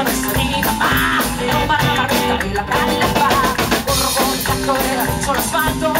una pescadilla más, pero para la venta y la calle va. Corro con el tractor, realizo el asfalto.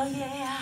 Hell yeah.